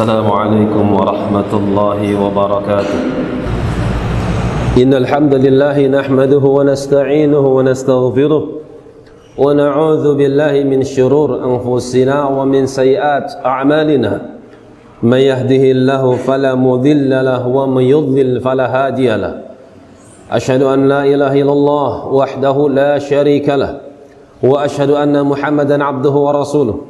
السلام عليكم ورحمة الله وبركاته. إن الحمد لله نحمده ونستعينه ونستغفره ونعوذ بالله من شرور أنفسنا ومن سيئات أعمالنا. من يهده الله فلا مضل له ومن يضلل فلا هادي له. أشهد أن لا إله إلا الله وحده لا شريك له. وأشهد أن محمدا عبده ورسوله.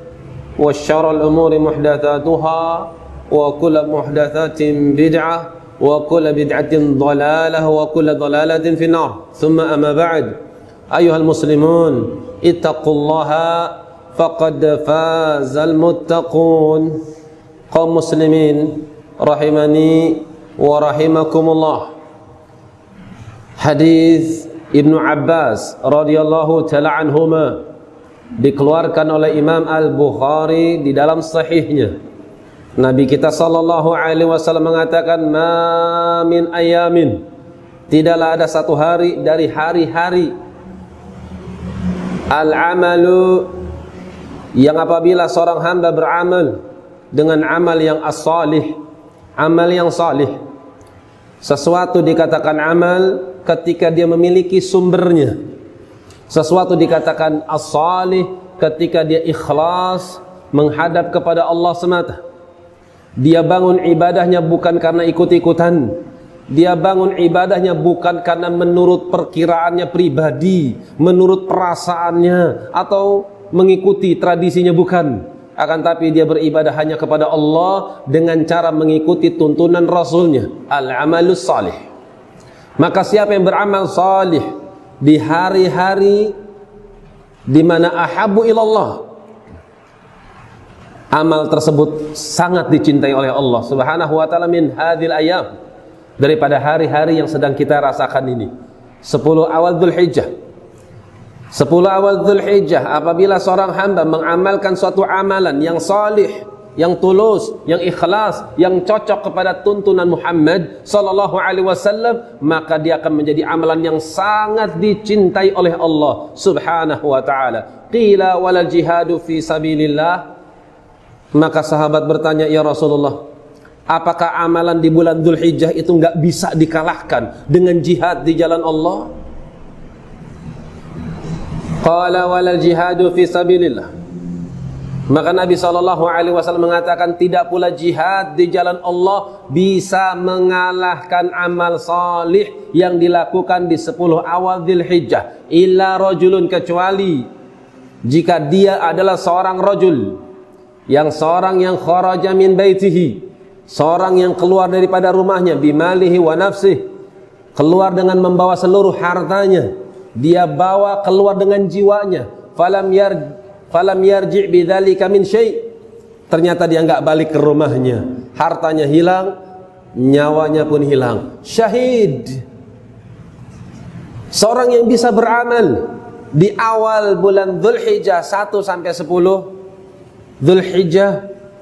وشر الأمور محدثاتها وكل محدثات بدعة وكل بدعة ضلالة وكل ضلالة في النار. ثم أما بعد أيها المسلمون اتقوا الله فقد فاز المتقون. قوم مسلمين رحمني ورحمكم الله. حديث Ibnu Abbas radhiyallahu taala anhuma dikeluarkan oleh Imam Al-Bukhari di dalam sahihnya. Nabi kita sallallahu alaihi wasallam mengatakan ma min ayamin tidaklah ada satu hari dari hari-hari al-amalu yang apabila seorang hamba beramal dengan amal yang as-salih, amal yang salih. Sesuatu dikatakan amal ketika dia memiliki sumbernya. Sesuatu dikatakan as-salih ketika dia ikhlas menghadap kepada Allah semata. Dia bangun ibadahnya bukan karena ikut-ikutan. Dia bangun ibadahnya bukan karena menurut perkiraannya pribadi, menurut perasaannya atau mengikuti tradisinya bukan. Akan tapi dia beribadah hanya kepada Allah dengan cara mengikuti tuntunan Rasulnya. Al-amalus salih. Maka siapa yang beramal salih di hari-hari di mana ahabu ilallah amal tersebut sangat dicintai oleh Allah Subhanahu wa taala min hadil ayam daripada hari-hari yang sedang kita rasakan ini. 10 awal Dzulhijjah 10 awal Dzulhijjah apabila seorang hamba mengamalkan suatu amalan yang salih yang tulus, yang ikhlas, yang cocok kepada tuntunan Muhammad sallallahu alaihi wasallam, maka dia akan menjadi amalan yang sangat dicintai oleh Allah Subhanahu wa taala. Qila walal jihadu fi sabilillah. Maka sahabat bertanya, "Ya Rasulullah, apakah amalan di bulan Dzulhijjah itu enggak bisa dikalahkan dengan jihad di jalan Allah?" Qala walal jihadu fi sabilillah. Maka Nabi Shallallahu Alaihi Wasallam mengatakan tidak pula jihad di jalan Allah bisa mengalahkan amal salih yang dilakukan di 10 awal Dzulhijjah. Illa rojulun kecuali jika dia adalah seorang rojul yang seorang yang kharaja min baitihi, seorang yang keluar daripada rumahnya bimalihi wa nafsih, keluar dengan membawa seluruh hartanya, dia bawa keluar dengan jiwanya, falam yar falam yarji' bidzalika min syai' ternyata dia enggak balik ke rumahnya. Hartanya hilang nyawanya pun hilang. Syahid. Seorang yang bisa beramal di awal bulan Dzulhijjah 1 sampai 10 Dzulhijjah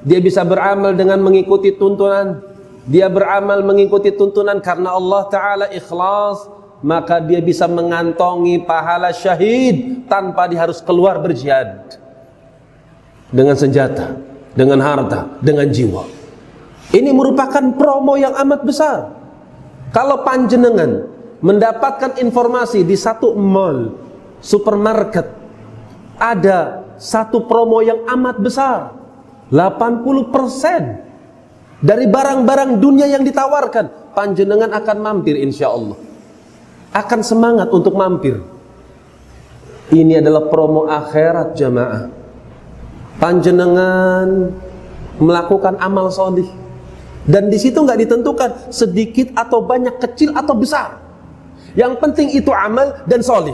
dia bisa beramal dengan mengikuti tuntunan. Dia beramal mengikuti tuntunan karena Allah taala ikhlas maka dia bisa mengantongi pahala syahid tanpa dia harus keluar berjihad dengan senjata, dengan harta, dengan jiwa. Ini merupakan promo yang amat besar. Kalau panjenengan mendapatkan informasi di satu mall, supermarket, ada satu promo yang amat besar. 80% dari barang-barang dunia yang ditawarkan, panjenengan akan mampir insya Allah. Akan semangat untuk mampir. Ini adalah promo akhirat jamaah. Panjenengan melakukan amal solih dan di situ nggak ditentukan sedikit atau banyak, kecil atau besar. Yang penting itu amal dan solih.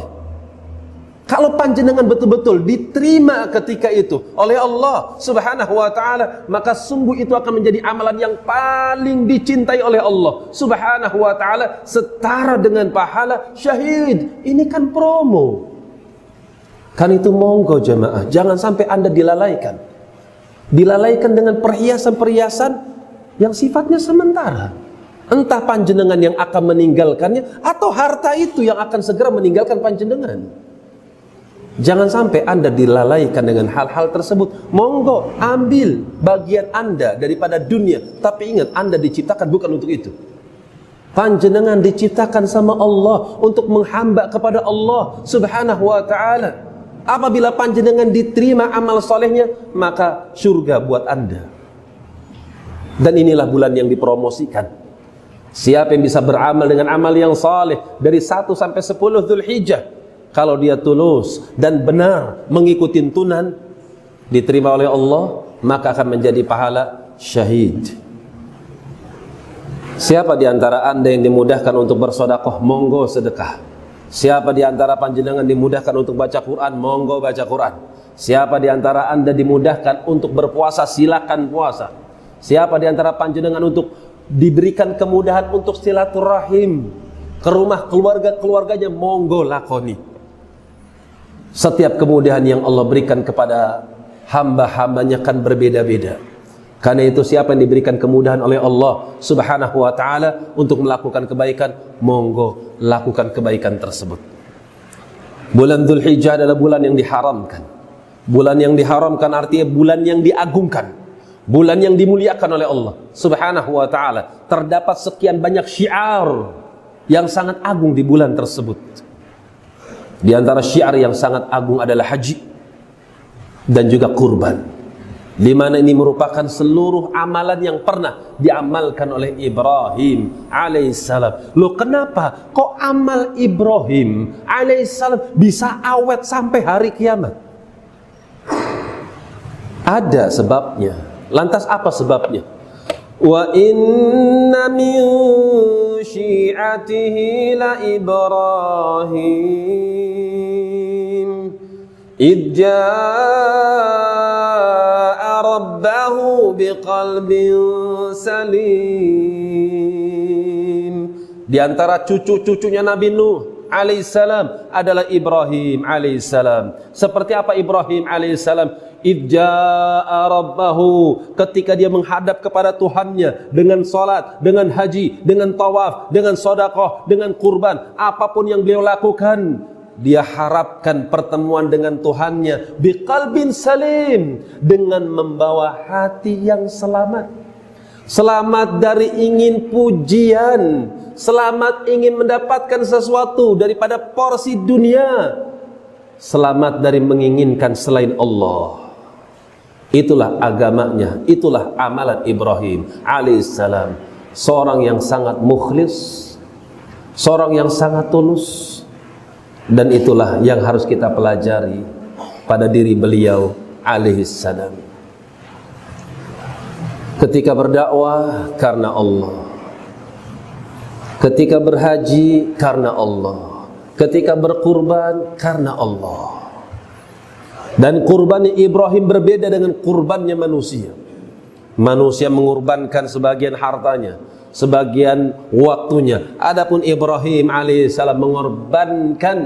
Kalau panjenengan betul-betul diterima ketika itu oleh Allah Subhanahu wa taala, maka sungguh itu akan menjadi amalan yang paling dicintai oleh Allah Subhanahu wa taala setara dengan pahala syahid. Ini kan promo. Kan itu monggo jemaah, jangan sampai Anda dilalaikan. Dilalaikan dengan perhiasan-perhiasan yang sifatnya sementara. Entah panjenengan yang akan meninggalkannya atau harta itu yang akan segera meninggalkan panjenengan. Jangan sampai Anda dilalaikan dengan hal-hal tersebut. Monggo ambil bagian Anda daripada dunia, tapi ingat Anda diciptakan bukan untuk itu. Panjenengan diciptakan sama Allah untuk menghamba kepada Allah Subhanahu wa taala. Apabila panjenengan diterima amal solehnya, maka surga buat Anda. Dan inilah bulan yang dipromosikan. Siapa yang bisa beramal dengan amal yang saleh dari 1 sampai 10 Zulhijjah kalau dia tulus dan benar mengikuti tuntunan diterima oleh Allah maka akan menjadi pahala syahid. Siapa di antara Anda yang dimudahkan untuk bersodakoh monggo sedekah. Siapa di antara panjenengan dimudahkan untuk baca Quran monggo baca Quran. Siapa di antara Anda dimudahkan untuk berpuasa silakan puasa. Siapa di antara panjenengan untuk diberikan kemudahan untuk silaturahim ke rumah keluarga-keluarganya monggo lakoni. Setiap kemudahan yang Allah berikan kepada hamba-hambanya kan berbeda-beda. Karena itu siapa yang diberikan kemudahan oleh Allah Subhanahu wa taala untuk melakukan kebaikan, monggo lakukan kebaikan tersebut. Bulan Dzulhijjah adalah bulan yang diharamkan. Bulan yang diharamkan artinya bulan yang diagungkan bulan yang dimuliakan oleh Allah Subhanahu wa taala. Terdapat sekian banyak syiar yang sangat agung di bulan tersebut. Di antara syiar yang sangat agung adalah haji dan juga kurban. Di mana ini merupakan seluruh amalan yang pernah diamalkan oleh Ibrahim alaihissalam. Loh kenapa? Kok amal Ibrahim alaihissalam bisa awet sampai hari kiamat? Ada sebabnya. Lantas apa sebabnya? Wa inna min syi'atihi la Ibrahim إذ جاء ربه بقلب سليم Di antara cucu-cucunya Nabi Nuh alaihissalam adalah Ibrahim alaihissalam. Seperti apa Ibrahim alaihissalam? idja'a rabbahu ketika dia menghadap kepada Tuhannya dengan salat, dengan haji, dengan tawaf, dengan sodakoh, dengan kurban, apa pun yang beliau lakukan, dia harapkan pertemuan dengan Tuhannya biqalbin salim dengan membawa hati yang selamat. Selamat dari ingin pujian, selamat ingin mendapatkan sesuatu daripada porsi dunia. Selamat dari menginginkan selain Allah. Itulah agamanya, itulah amalan Ibrahim alaihissalam. Seorang yang sangat mukhlis, seorang yang sangat tulus. Dan itulah yang harus kita pelajari pada diri beliau alaihissalam. Ketika berdakwah karena Allah. Ketika berhaji karena Allah. Ketika berkurban karena Allah. Dan kurbannya Ibrahim berbeda dengan kurbannya manusia. Manusia mengorbankan sebagian hartanya, sebagian waktunya. Adapun Ibrahim alaihissalam mengorbankan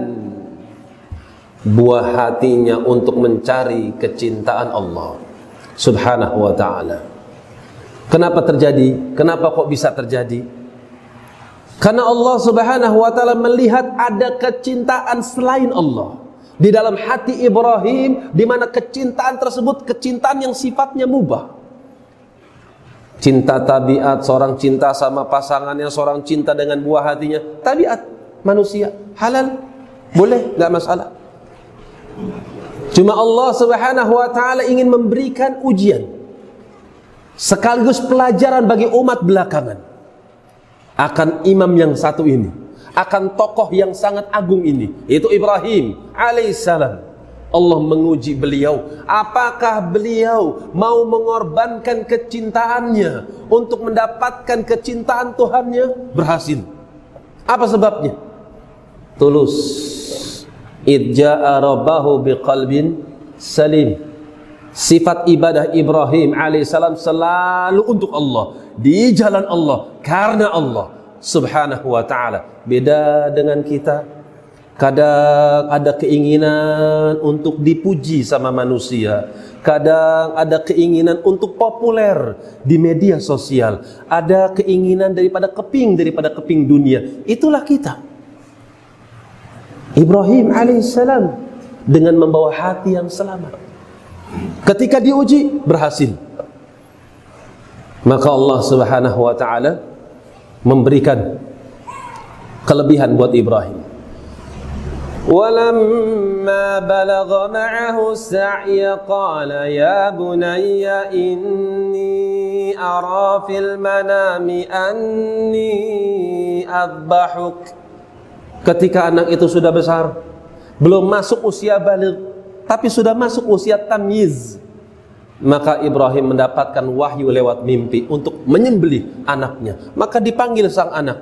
buah hatinya untuk mencari kecintaan Allah Subhanahu wa taala. Kenapa terjadi? Kenapa kok bisa terjadi? Karena Allah Subhanahu wa taala melihat ada kecintaan selain Allah di dalam hati Ibrahim di mana kecintaan tersebut kecintaan yang sifatnya mubah. Cinta tabiat, seorang cinta sama pasangannya, seorang cinta dengan buah hatinya, tabiat manusia, halal, boleh, nggak masalah. Cuma Allah Subhanahu wa taala ingin memberikan ujian. sekaligus pelajaran bagi umat belakangan akan imam yang satu ini, akan tokoh yang sangat agung ini, yaitu Ibrahim alaihissalam. Allah menguji beliau, apakah beliau mau mengorbankan kecintaannya untuk mendapatkan kecintaan Tuhannya? Berhasil. Apa sebabnya? Tulus. Idja'a rabbahu biqalbin salim. Sifat ibadah Ibrahim alaihissalam selalu untuk Allah, di jalan Allah, karena Allah subhanahu wa ta'ala. Beda dengan kita, Kadang ada keinginan untuk dipuji sama manusia. Kadang ada keinginan untuk populer di media sosial. Ada keinginan daripada keping, daripada keping dunia. Itulah kita. Ibrahim alaihissalam dengan membawa hati yang selamat. Ketika diuji, berhasil. Maka Allah subhanahu wa ta'ala memberikan kelebihan buat Ibrahim. ولما بلغ معه السعي قال يا بني إني أرى في المنام أني أذبحك Ketika anak itu sudah besar, belum masuk usia balik, tapi sudah masuk usia tamyiz, maka Ibrahim mendapatkan wahyu lewat mimpi untuk menyembelih anaknya. Maka dipanggil sang anak.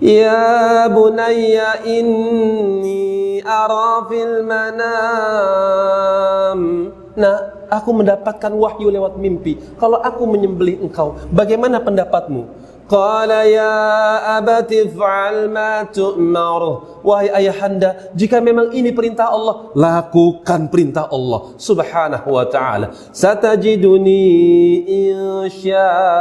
Ya bunayya inni ara fil manam. Nah, aku mendapatkan wahyu lewat mimpi. Kalau aku menyembelih engkau, bagaimana pendapatmu? Qala ya abati fa'al ma tu'mar. Wahai ayahanda, jika memang ini perintah Allah, lakukan perintah Allah Subhanahu wa taala. Satajiduni insyaallah.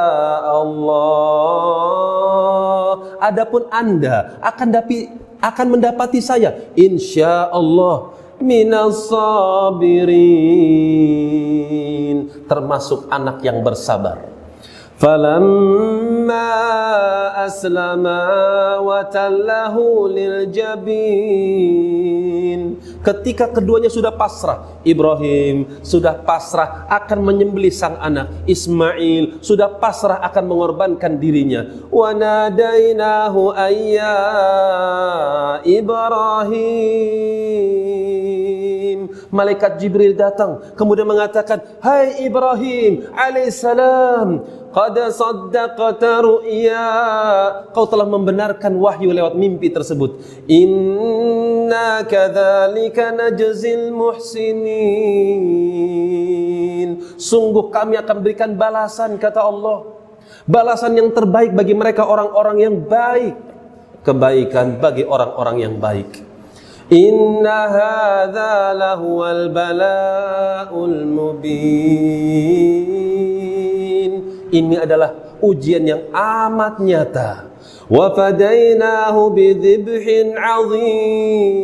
Adapun Anda akan dapi akan mendapati saya insyaallah minas sabirin termasuk anak yang bersabar. فلما أسلما وتله للجبين Ketika keduanya sudah pasrah Ibrahim sudah pasrah akan menyembelih sang anak Ismail sudah pasrah akan mengorbankan dirinya Wanadainahu ayya Ibrahim Malaikat Jibril datang kemudian mengatakan Hai Ibrahim alaihissalam Qad saddaqta ru'ya. Kau telah membenarkan wahyu lewat mimpi tersebut. Inna kadzalika najzil muhsinin. Sungguh kami akan berikan balasan kata Allah. Balasan yang terbaik bagi mereka orang-orang yang baik. Kebaikan bagi orang-orang yang baik. Inna hadza lahuwal bala'ul mubin ini adalah ujian yang amat nyata. Fadainahu bidzibhin azim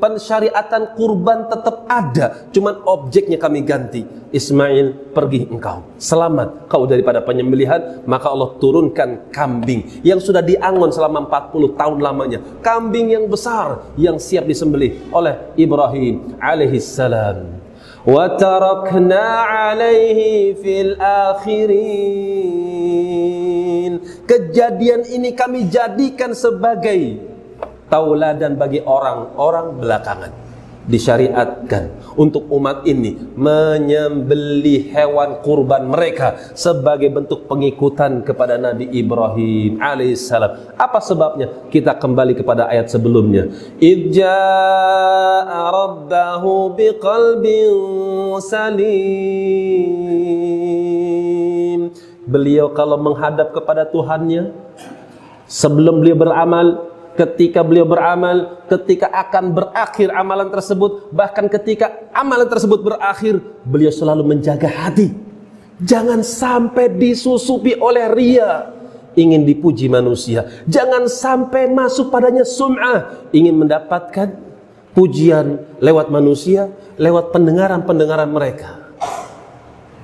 Pensyariatan kurban tetap ada, cuman objeknya kami ganti. Ismail, pergi engkau. Selamat kau daripada penyembelihan, maka Allah turunkan kambing yang sudah diangon selama 40 tahun lamanya. Kambing yang besar yang siap disembelih oleh Ibrahim alaihissalam. وتركنا عليه في الآخرين kejadian ini kami jadikan sebagai tauladan bagi orang-orang belakangan disyariatkan untuk umat ini menyembelih hewan kurban mereka sebagai bentuk pengikutan kepada Nabi Ibrahim alaihissalam. Apa sebabnya? Kita kembali kepada ayat sebelumnya. Idja'a rabbahu biqalbin salim. Beliau kalau menghadap kepada Tuhannya sebelum beliau beramal ketika beliau beramal, ketika akan berakhir amalan tersebut, bahkan ketika amalan tersebut berakhir, beliau selalu menjaga hati. Jangan sampai disusupi oleh ria, ingin dipuji manusia. Jangan sampai masuk padanya sum'ah, ingin mendapatkan pujian lewat manusia, lewat pendengaran-pendengaran mereka.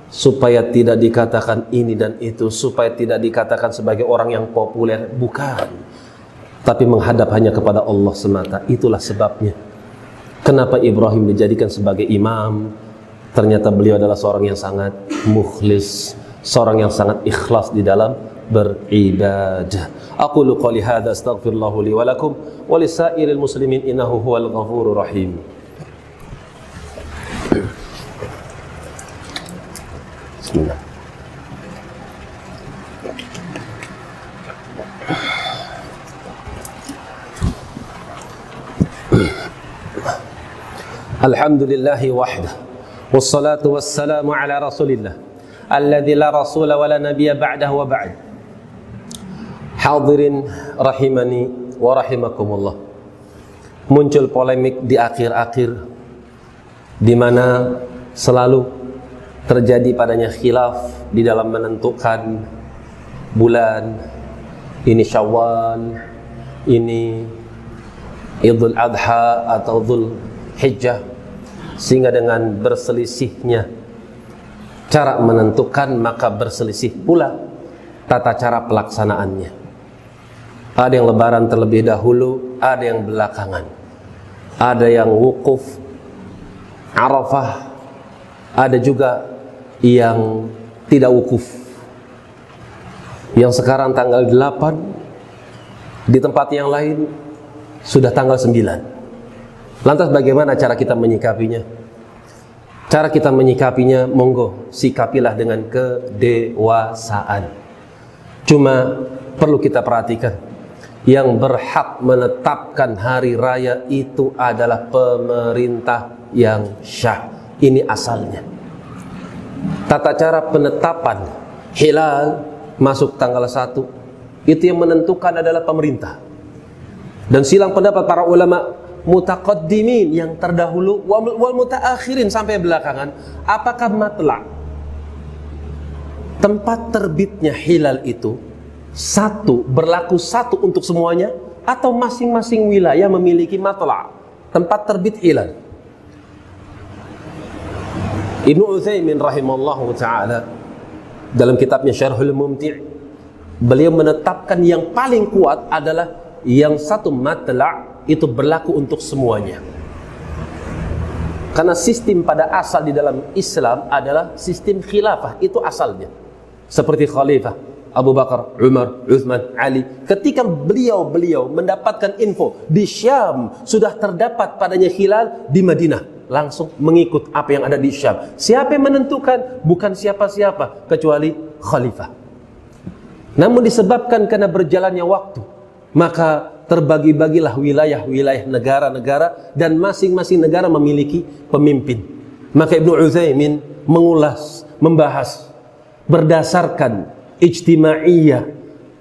Supaya tidak dikatakan ini dan itu, supaya tidak dikatakan sebagai orang yang populer, bukan tapi menghadap hanya kepada Allah semata. Itulah sebabnya. Kenapa Ibrahim dijadikan sebagai imam? Ternyata beliau adalah seorang yang sangat mukhlis, seorang yang sangat ikhlas di dalam beribadah. Aku qouli hadza astaghfirullah li wa lakum wa lisairil muslimin innahu huwal ghafurur rahim. Bismillah. الحمد لله وحده والصلاة والسلام على رسول الله الذي لا رسول ولا نبي بعده وبعد Hadirin rahimani wa rahimakumullah. Muncul polemik di akhir-akhir di mana selalu terjadi padanya khilaf di dalam menentukan bulan ini Syawal, ini Idul Adha atau Dhul Hijjah sehingga dengan berselisihnya cara menentukan maka berselisih pula tata cara pelaksanaannya. Ada yang lebaran terlebih dahulu, ada yang belakangan. Ada yang wukuf Arafah, ada juga yang tidak wukuf. Yang sekarang tanggal 8 di tempat yang lain sudah tanggal 9. Lantas bagaimana cara kita menyikapinya? Cara kita menyikapinya, monggo sikapilah dengan kedewasaan. Cuma perlu kita perhatikan yang berhak menetapkan hari raya itu adalah pemerintah yang syah. Ini asalnya. Tata cara penetapan hilal masuk tanggal 1 itu yang menentukan adalah pemerintah. Dan silang pendapat para ulama mutaqaddimin yang terdahulu wal mutaakhirin sampai belakangan apakah matla tempat terbitnya hilal itu satu berlaku satu untuk semuanya atau masing-masing wilayah memiliki matla tempat terbit hilal. Ibnu Utsaimin rahimallahu taala dalam kitabnya Syarhul Mumti' beliau menetapkan yang paling kuat adalah yang satu matla itu berlaku untuk semuanya karena sistem pada asal di dalam Islam adalah sistem khilafah itu asalnya seperti khalifah Abu Bakar, Umar, Uthman, Ali. Ketika beliau-beliau mendapatkan info di Syam sudah terdapat padanya hilal di Madinah. Langsung mengikut apa yang ada di Syam. Siapa yang menentukan? Bukan siapa-siapa kecuali khalifah. Namun disebabkan karena berjalannya waktu, maka terbagi-bagilah wilayah-wilayah negara-negara dan masing-masing negara memiliki pemimpin. Maka Ibnu Utsaimin mengulas, membahas berdasarkan ijtimaiyah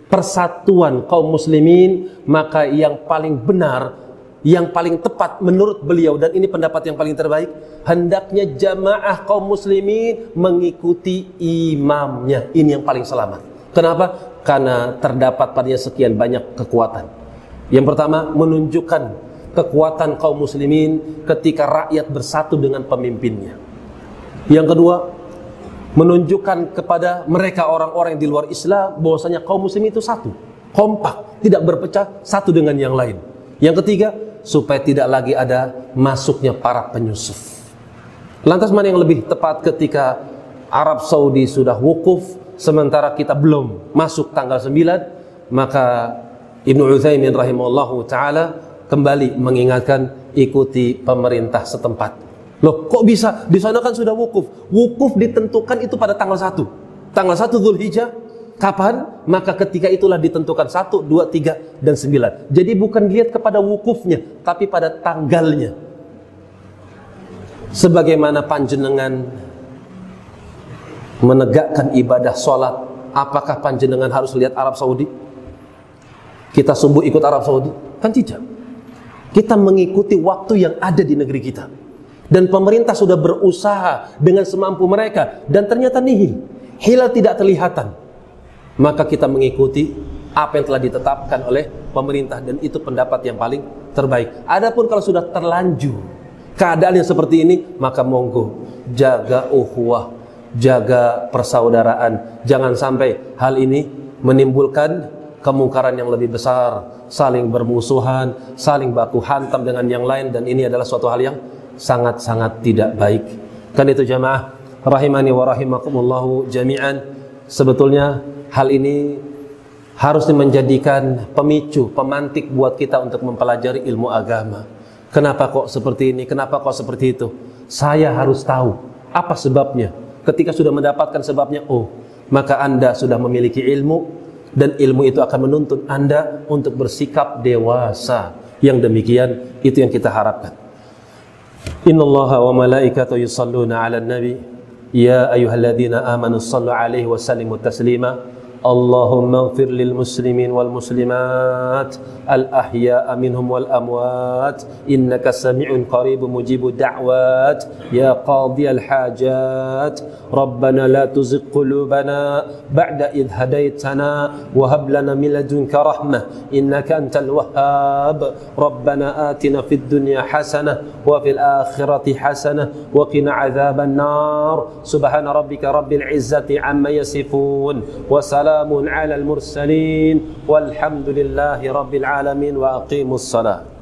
persatuan kaum muslimin maka yang paling benar yang paling tepat menurut beliau dan ini pendapat yang paling terbaik hendaknya jamaah kaum muslimin mengikuti imamnya. Ini yang paling selamat. Kenapa karena terdapat padanya sekian banyak kekuatan yang pertama menunjukkan kekuatan kaum muslimin ketika rakyat bersatu dengan pemimpinnya yang kedua menunjukkan kepada mereka orang-orang yang di luar Islam bahwasanya kaum muslim itu satu, kompak, tidak berpecah satu dengan yang lain. Yang ketiga, supaya tidak lagi ada masuknya para penyusup. Lantas mana yang lebih tepat ketika Arab Saudi sudah wukuf sementara kita belum masuk tanggal 9 maka Ibnu Utsaimin rahimahullahu taala kembali mengingatkan ikuti pemerintah setempat Loh, kok bisa? Di sana kan sudah wukuf. Wukuf ditentukan itu pada tanggal 1. Tanggal 1 Zulhijjah kapan? Maka ketika itulah ditentukan 1, 2, 3 dan 9. Jadi bukan lihat kepada wukufnya, tapi pada tanggalnya. Sebagaimana panjenengan menegakkan ibadah sholat, apakah panjenengan harus lihat Arab Saudi? Kita subuh ikut Arab Saudi? Kan tidak. Kita mengikuti waktu yang ada di negeri kita dan pemerintah sudah berusaha dengan semampu mereka dan ternyata nihil hilal tidak terlihatan maka kita mengikuti apa yang telah ditetapkan oleh pemerintah dan itu pendapat yang paling terbaik adapun kalau sudah terlanjur keadaan yang seperti ini maka monggo jaga uhuwah jaga persaudaraan jangan sampai hal ini menimbulkan kemungkaran yang lebih besar saling bermusuhan saling baku hantam dengan yang lain dan ini adalah suatu hal yang sangat-sangat tidak baik. Kan itu jamaah rahimani wa rahimakumullahu jami'an. Sebetulnya hal ini harus menjadikan pemicu, pemantik buat kita untuk mempelajari ilmu agama. Kenapa kok seperti ini? Kenapa kok seperti itu? Saya harus tahu apa sebabnya. Ketika sudah mendapatkan sebabnya, oh, maka Anda sudah memiliki ilmu dan ilmu itu akan menuntut Anda untuk bersikap dewasa. Yang demikian itu yang kita harapkan. Innallaha wa malaikatahu yusalluna 'alan nabi ya ayyuhalladzina amanu sallu 'alaihi wa sallimu taslima. اللهم اغفر للمسلمين والمسلمات الأحياء منهم والأموات إنك سميع قريب مجيب الدعوات يا قاضي الحاجات ربنا لا تزغ قلوبنا بعد إذ هديتنا وهب لنا من لدنك رحمة إنك أنت الوهاب ربنا آتنا في الدنيا حسنة وفي الآخرة حسنة وقنا عذاب النار سبحان ربك رب العزة عما يصفون وسلام وسلام على المرسلين والحمد لله رب العالمين وأقيموا الصلاة.